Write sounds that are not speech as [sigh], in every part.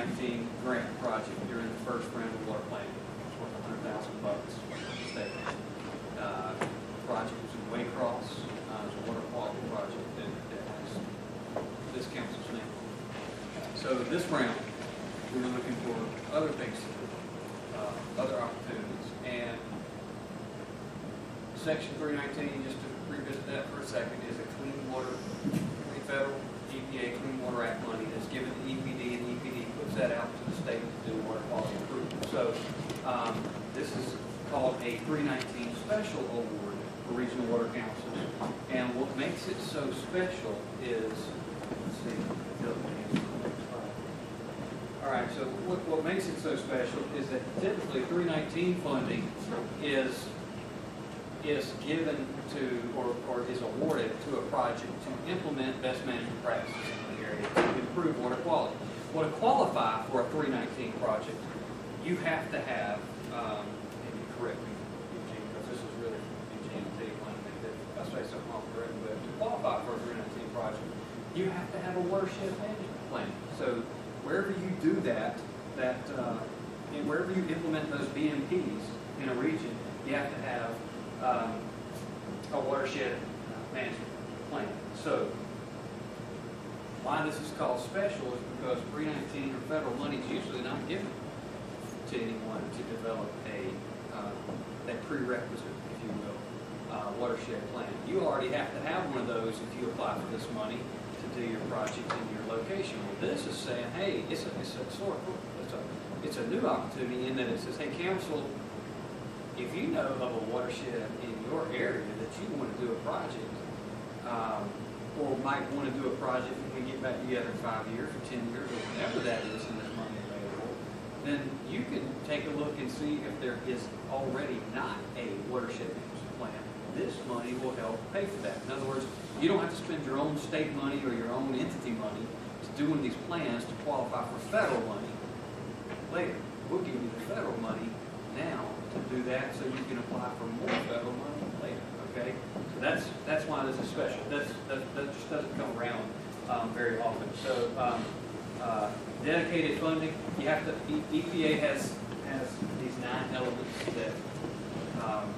nineteen grant project during the first round of water planning. It's worth hundred thousand bucks from state. Uh, Project was in Waycross, uh, it's a water quality project that, that has this council's name. So this round, we were looking for other things, uh, other opportunities. And section three nineteen, just to revisit that for a second, is a clean water, federal EPA Clean Water Act money that's given to EPD, and EPD that out to the state to do water quality improvement. So, um, this is called a three nineteen special award for regional water councils. And what makes it so special is, let's see, hand. All right, so what, what makes it so special is that typically three nineteen funding is, is given to, or, or is awarded to a project to implement best management practices in the area to improve water quality. Well, to qualify for a three nineteen project, you have to have, um, and you correct me, Eugene, because this is really Eugene, I'll tell you one if I say something wrong, correct but to qualify for a three nineteen project, you have to have a watershed management plan. So wherever you do that, that, uh, and wherever you implement those BMPs in a region, you have to have, um, a watershed management plan. So why this is called special is because three nineteen or federal money is usually not given to anyone to develop a, uh, a prerequisite, if you will, uh, watershed plan. You already have to have one of those if you apply for this money to do your project in your location. Well, this is saying, hey, it's a, it's a sort of, it's a, it's a new opportunity in that it says, hey, council, if you know of a watershed in your area that you want to do a project, um, or might want to do a project when we get back together in five years or ten years, or whatever that is and there's money available, then you can take a look and see if there is already not a watershed management plan. This money will help pay for that. In other words, you don't have to spend your own state money or your own entity money to do one of these plans to qualify for federal money later. We'll give you the federal money now to do that, so you can apply for more federal money okay? So that's, that's why this is special. That's, that, that just doesn't come around, um, very often. So, um, uh, dedicated funding, you have to, EPA has, has these nine elements that, um,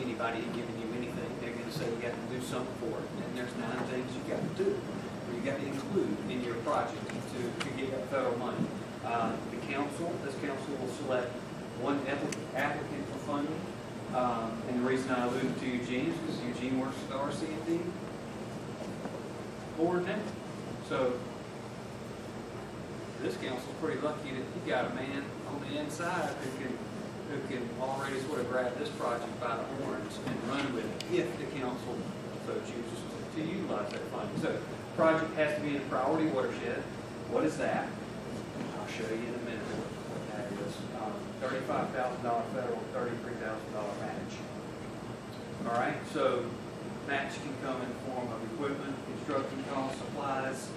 anybody giving you anything, they're gonna say you got to do something for it, and there's nine things you got to do, or you got to include in your project to, to get that federal money. Uh, the council, this council will select one applicant for funding, um, and the reason I alluded to Eugene is because Eugene works with the RCND board now. So, this council's pretty lucky that you got a man on the inside who can, who can already sort of grab this project by the horns and run with it if the council so chooses to- to utilize that funding. So, project has to be in a priority watershed. What is that? I'll show you $25,000 federal, $33,000 match. All right, so match can come in the form of equipment, construction costs, supplies,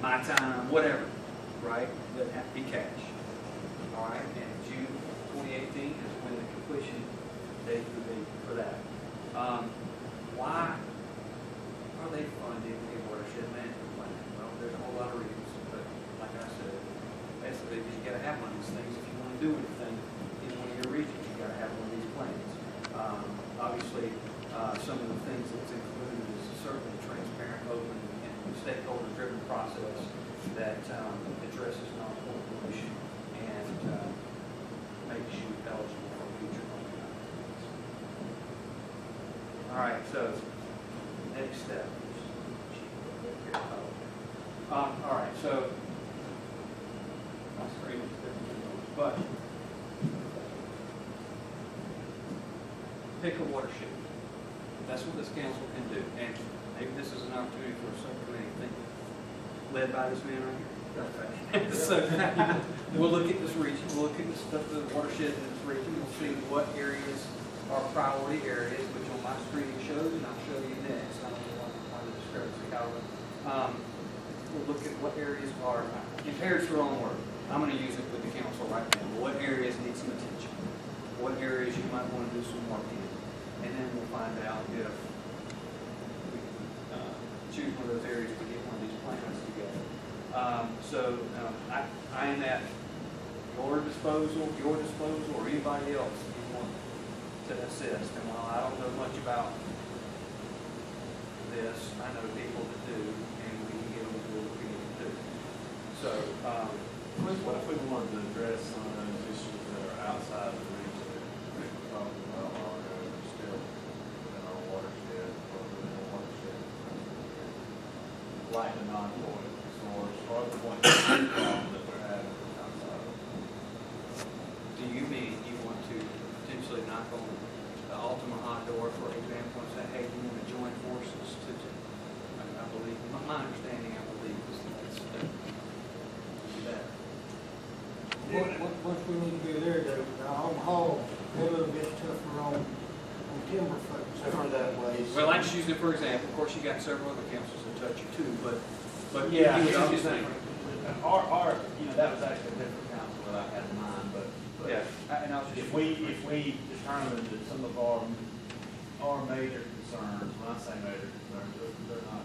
my time, whatever, right? But have to be cash. All right, and June 2018 is when the completion date would be for that. Um, why are they funding the watershed management plan? Well, there's a whole lot of reasons, but like I said, basically you got to have one of these things if you want to do anything your regions, you gotta have one of these plans. Um, obviously, uh, some of the things that's included is certainly a transparent, open, and stakeholder-driven process that, um, addresses non-point pollution and, uh, makes you eligible for future funding opportunities. All right, so, next step. Um, all right, so, my screen is different, but pick a watershed. That's what this council can do, and maybe this is an opportunity for a subcommittee, think, led by this man right here. [laughs] So, [laughs] we'll look at this region, we'll look at the stuff, the watershed in this region, we'll see what areas are priority areas, which on my screen shows, and I'll show you next. I don't know why the discrepancy, however. Um, we'll look at what areas are, impaired's the wrong word. I'm gonna use it with the council right now. What areas need some attention? What areas you might wanna do some work in? And then we'll find out if we, uh, choose one of those areas to get one of these plans together. Um, so, um, I, I am at your disposal, your disposal, or anybody else if you want to assist. And while I don't know much about this, I know people that do, and we can get them to do what we need to do. So, um, what if we wanted to address some of those issues that are outside of the reach that Rick was talking about, while ago, that are still within our watershed, or within the watershed? Like the non-point source, or the point um, problem that they're having outside of. do you mean you want to potentially knock on the Altamaha door, for example, and say, hey, you want to join forces to, to, I I believe, my, my understanding, I believe, is that it's, that, do that. What, what, what we need to do there, though, now, on the hall, they're a little bit tougher on, on timber folks, over that way. so- Well, I just used it for example, of course, you got several other councils that touch you too, but, but. Yeah, I'm you- just saying, our, our, you know, that was actually a different council that I had in mind, but, but Yeah, I- and I was just. if we, if we determined that some of our, our major concerns, when I say major concerns, they're, they're not,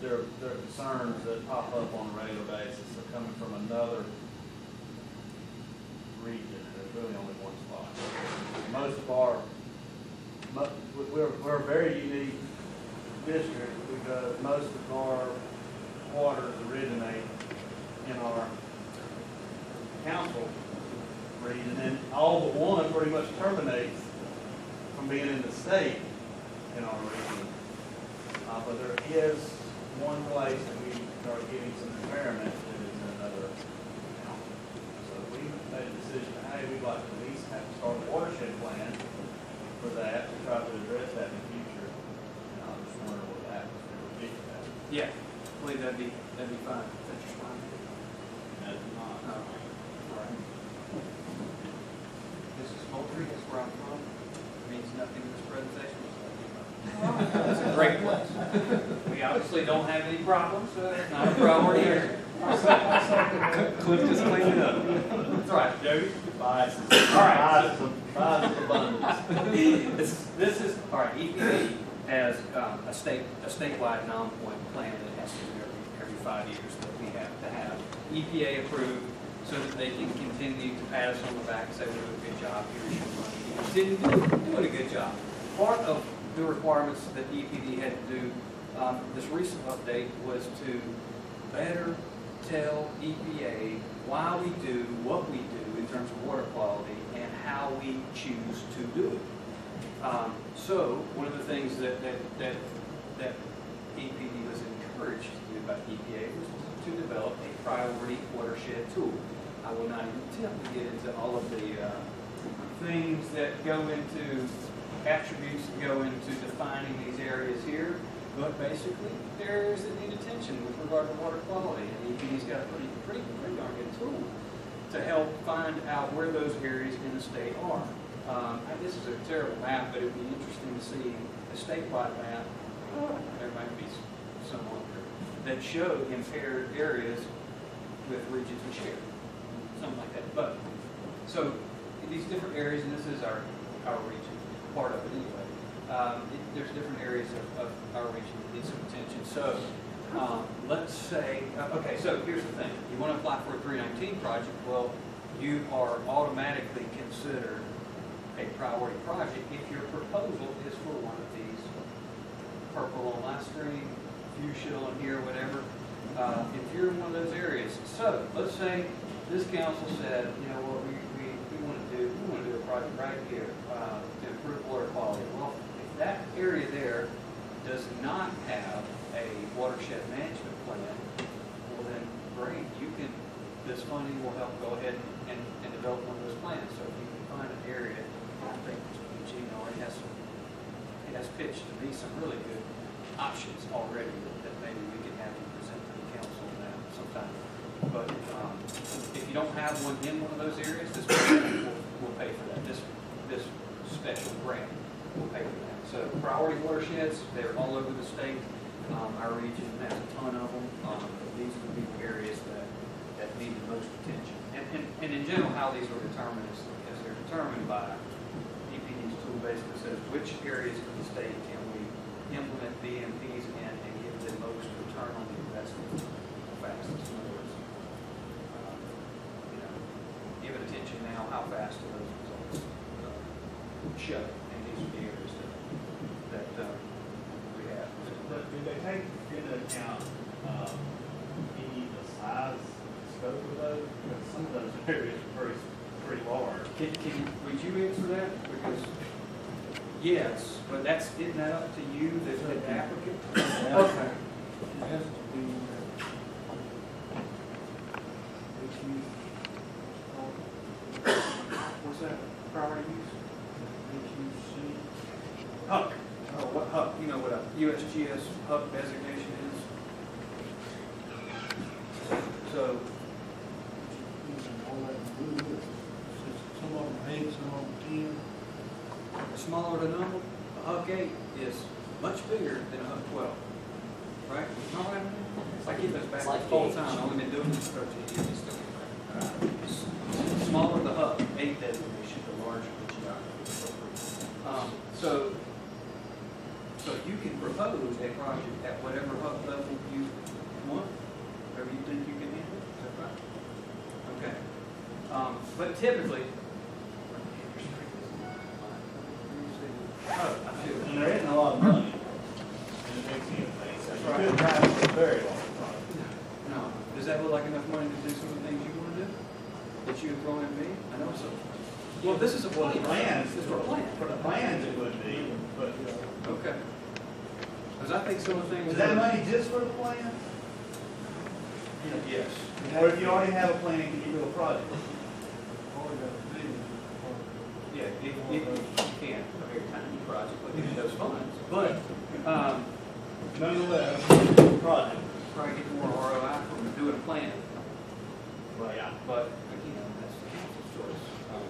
they're, they're concerns that pop up on a regular basis, they're coming from another region, there's really only one spot. Most of our, we're, we're a very unique district, because most of our waters originate in our council region, and all but one pretty much terminates from being in the state in our region. Uh, but there is one place that we are getting some experiments that is another county. So we made a decision, hey, we'd like to at least have to start a watershed plan for that, to try to address that in the future. And I was just wondering what the atmosphere would be for that. Yeah, I believe that'd be, that'd be fine, that's just fine. And that's not, Oh, all right. This is Moultrie, that's where I'm from, It means nothing in this presentation. It's a great place. We obviously don't have any problems, so it's not a priority area. Cliff just cleaned it up. That's right, Joey. biases. All right. Biases, biases abundance. This, this is, all right, EPA has um, a state, a statewide non-point plan that has to do every, every five years that we have to have. EPA approved so that they can continue to pat us on the back and say, we're doing a good job, here's your money. Continue doing a good job. Part of the requirements that EPD had to do, um, this recent update was to better tell EPA why we do what we do in terms of water quality and how we choose to do it. Um, so, one of the things that, that, that, that EPD was encouraged to do by EPA was to develop a priority watershed tool. I will not attempt to get into all of the, uh, things that go into, attributes that go into defining these areas here, but basically, there's a need attention with regard to water quality, and EPD's got a pretty, pretty, pretty darn good tool to help find out where those areas in the state are. Um, this is a terrible map, but it'd be interesting to see a statewide map, there might be some on there, that show impaired areas with regions we share, something like that. But, so, in these different areas, and this is our, our region, part of it anyway, um, it- there's different areas of, of our region that need some attention. So, um, let's say, uh, okay, so here's the thing, you want to apply for a three nineteen project, well, you are automatically considered priority project if your proposal is for one of these purple on my screen, fuchsia on here, whatever, uh, if you're in one of those areas. So, let's say this council said, you know, what we, we, we want to do, we want to do a project right here, uh, to improve water quality. Well, if that area there does not have a watershed management plan, well then, great, you can, this funding will help go ahead and, and develop one of those plans. So if you can find an area, I think. Eugene already has some, has pitched to me some really good options already that, maybe we can have you present to the council now sometime. But, um, if you don't have one in one of those areas, this will, will pay for that. This, this special grant will pay for that. So priority watersheds, they're all over the state. Um, our region has a ton of them. Um, these would be the areas that, that need the most attention. And, and, and in general, how these are determined is, is they're determined by basically says which areas of the state can we implement BMPs in and give the most return on the investment. show in these areas that, that, uh, we have. But do they take into account, um, any, the size, scope of those? Because some of those areas are pretty, pretty large. Can, can, would you answer that? Because, yes, but that's, isn't that up to you, the the applicant? [coughs] Okay. It has to be, uh, which you, uh, What's that, priority use? which you see. HUC. Oh, what HUC, you know what a USGS HUC designation is? So, All that blue, some of them eight, some of them ten. the smaller the number, a HUC eight is much bigger than a HUC twelve, right? Know what I mean? I keep this back It's like age. time, I've only been doing this thirteen years. Uh, s- Smaller the HUC, eight designation, the larger the geography. Um, so, so you can propose a project at whatever HUC level you want, whatever you think you can handle, is that right? Okay. Um, but typically. Oh, I see. And there isn't a lot of money in the big scheme of things. So Right. You could have a very large project. No, does that look like enough money to do some of the things you wanna do? That you have thrown at me? I know so. Well, this is a Well, plan. the plans, This is a plan. for the plans it would be, but Okay. Because I think some of the things. is that money just for the plan? Yes. Or if you already have a plan, can you do a project? All that big is. Yeah, if, if you can, a very tiny project, but if those funds. But, um, Nonetheless, project. probably get more ROI from doing a plan. Well, yeah. But again, that's the council's choice. Um,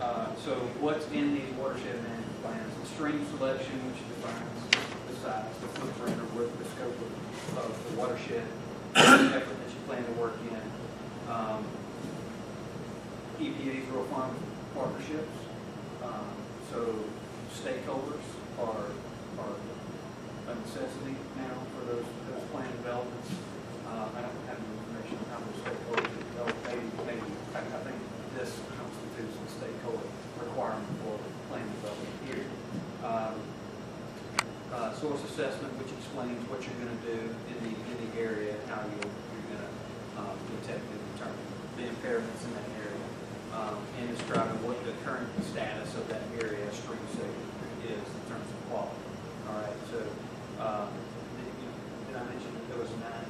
Uh, so what's in these watershed management plans? The stream selection, which defines the size, the footprint, or what the scope of, the watershed effort that you plan to work in. Um, EPA's rural farm partnerships. Um, so stakeholders are, are a necessity now for those, those plan developments. Uh, I don't have any information on how those stakeholders are developed, maybe, maybe, I, I think this constitutes a stakeholder requirement for plan development here. Um, uh, source assessment, explains what you're gonna do in the, in the area, and how you're, you're gonna, um, detect and determine the impairments in that area. Um, and describing what the current status of that area, stream segment is in terms of quality. All right, so, um, did you- did I mention that there was nine,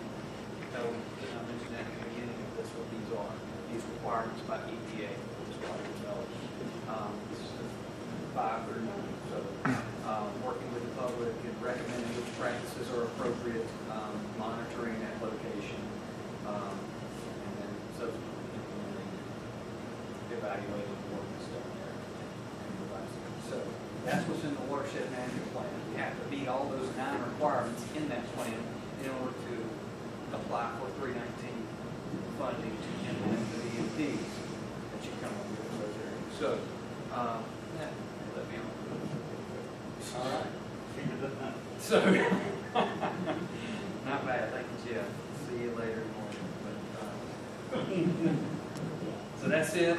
no, did I mention that at the beginning of this, what these are? These requirements by EPA, which is water development. Um, this is the five or nine, so, um, working with the public and recommending which practices are appropriate, um, monitoring that location, um, and then subsequently implementing, evaluating the work that's done there. and revising it. So, that's what's in the watershed management plan. You have to meet all those nine requirements in that plan in order to apply for three nineteen funding to implement the BMPs that you come up with in those areas. So, um, that, let me on. All right. Figured that out. So, [laughs] not bad, thank you, Jeff. See you later in the morning, but, uh, [laughs] so that's it.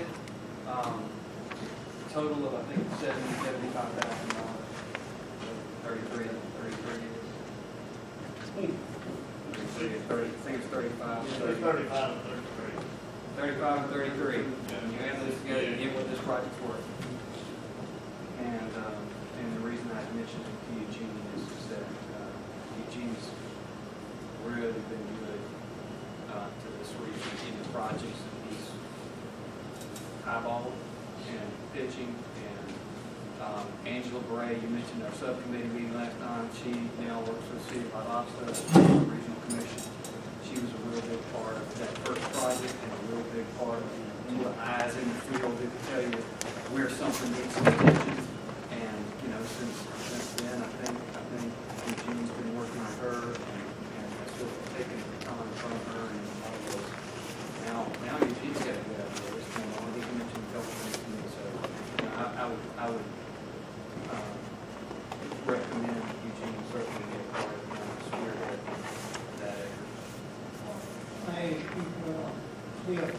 Total of, I think, seventy, seventy-five thousand dollars. Thirty-three, thirty-three. Thirty-three, thirty, I think it's thirty-five. It's thirty-five and thirty-three. Thirty-five and thirty-three, and you add those together, you get what this project's worth. And, um, and the reason I mentioned it to Eugene is is that, uh, Eugene's really been good, uh, to this region in the projects that he's eyeballed and pitching, and, um, Angela Bray, you mentioned our subcommittee meeting last time, she now works for the city of Valdosta, Regional Commission. She was a real big part of that first project and a real big part of the eyes in the field that tell you where something needs attention. And, you know, since, since then, I think, I think Eugene's been working with her and, and has sort of taken the time from her and all those. Now, now Eugene's got a good idea what's going on. He mentioned a couple things to me, so, you know, I, I would, I would, uh, recommend Eugene certainly be a part of, you know, spearhead that effort. Hey, uh, are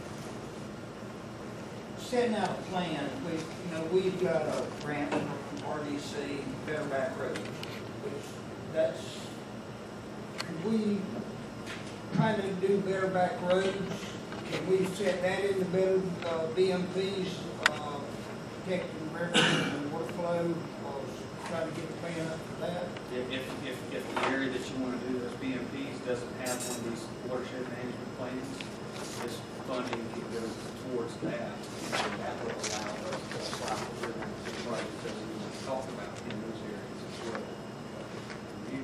setting out a plan, we, you know, we've got a grant we're RDC bareback roads, which that's, we kind of do bareback roads? Can we set that in the bid, uh, BMP's, uh, protecting rivers and water flow, or try to get a plan up for that? If, if, if, if the area that you wanna do those BMPs doesn't have one of these watershed management funding can go towards that. That will allow us to apply for projects that we want to talk about in those areas as well. You,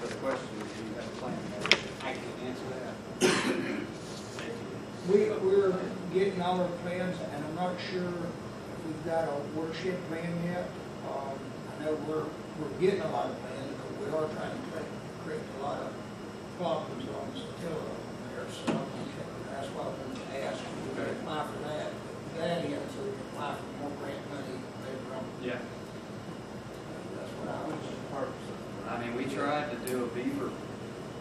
so the question is, do you have a plan? I can answer that. We, we're getting all our plans, and I'm not sure if we've got a worksheet plan yet. Um, I know we're, we're getting a lot of plans, but we are trying to correct a lot of problems on Satilla there, so that's why I wanted to ask, if we could apply for that, that in, so we can apply for more grant money later on. Yeah, That's what I was. I mean, we tried to do a beaver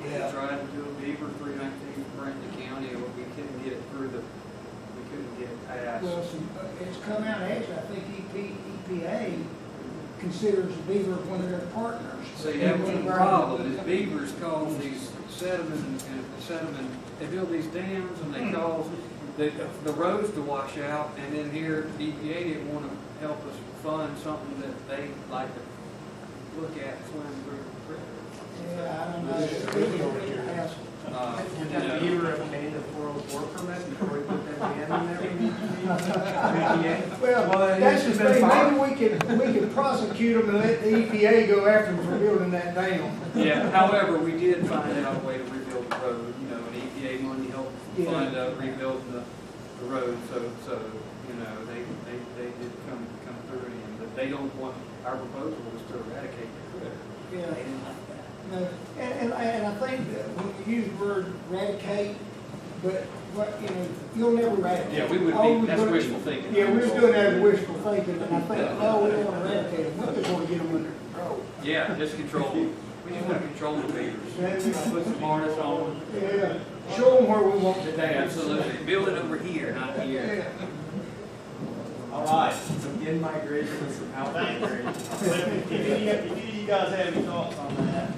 We Yeah. tried to do a beaver three nineteen Brandon County, but we couldn't get it through the, we couldn't get it passed. Well, some, uh, it's come out, actually, I think EP, EPA considers Beaver one of their partners. See, that was the problem, is beavers cause these sediment and sediment, they build these dams and they hmm. cause the, the roads to wash out, and then here EPA didn't wanna help us fund something that they like to look at swim through. Yeah, I don't know. Ask- Did you know. that beaver obtain a four oh four permit before we put that dam in there? we need to be? Well, Well, that's the it's been thing, fine. maybe we can, we can prosecute them and let the EPA go after them for building that dam. Yeah, however, we did find out a way to rebuild the road, you know, and EPA money helped Yeah. fund uh, rebuilding the, the road, so, so, you know, they, they, they did come, come through it, and, but they don't want, our proposal was to eradicate the critter. Yeah. They didn't like that. No, and, and, and I think that when we use the word eradicate, but what, you know, you'll never eradicate. Yeah, we would be- All we're that's gonna- wishful thinking. Yeah, we're doing that as wishful thinking, and I think, oh, we don't wanna eradicate them, we just wanna get them under control. Yeah, just control, them. we just want to control the beavers. Put some harness on them. Yeah, show them where we want to dam. Absolutely, build it over here, not here. Yeah. All right, some in migration and some out migration. If any, [laughs] if any of you guys have any thoughts on that,